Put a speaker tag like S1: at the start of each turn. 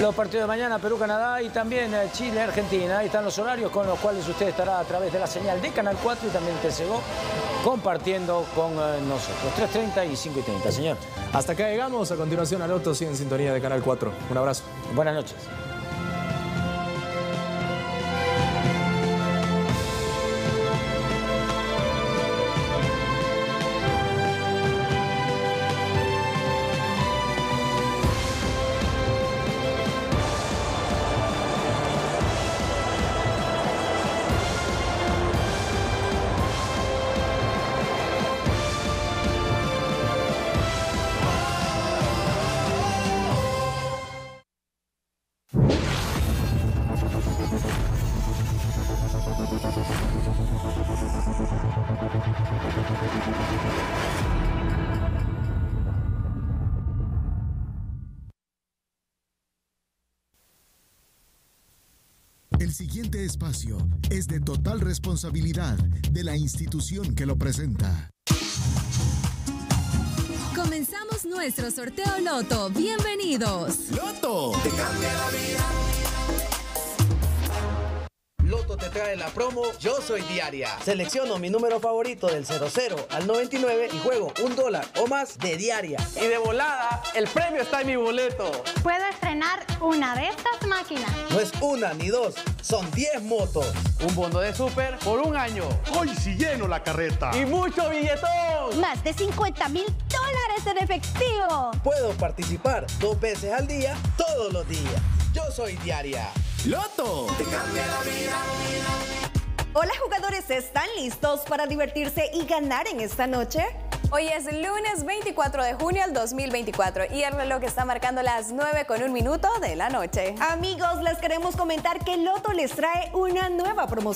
S1: los partidos de mañana, Perú-Canadá y también eh, Chile-Argentina. Ahí están los horarios con los cuales usted estará a través de la señal de Canal 4 y también TCGO compartiendo con eh, nosotros. 3.30 y 5.30, señor.
S2: Hasta acá llegamos. A continuación, al otro, en sintonía de Canal 4. Un abrazo.
S1: Buenas noches.
S3: El siguiente espacio es de total responsabilidad de la institución que lo presenta.
S4: Comenzamos nuestro sorteo Loto. Bienvenidos.
S3: ¡Loto!
S5: Te cambia la vida. Te trae la promo Yo Soy Diaria. Selecciono mi número favorito del 00 al 99 y juego un dólar o más de diaria.
S6: Y de volada, el premio está en mi boleto.
S7: Puedo estrenar una de estas máquinas.
S5: No es una ni dos, son 10 motos.
S6: Un bono de súper por un año.
S8: Hoy sí lleno la carreta.
S6: Y mucho billetón.
S7: Más de 50 mil dólares en efectivo.
S5: Puedo participar dos veces al día, todos los días. Yo soy Diaria.
S3: ¡Loto!
S5: Te cambia la vida.
S9: Hola jugadores, ¿están listos para divertirse y ganar en esta noche?
S10: Hoy es lunes 24 de junio del 2024 y el reloj está marcando las 9 con un minuto de la noche.
S9: Amigos, les queremos comentar que Loto les trae una nueva promoción.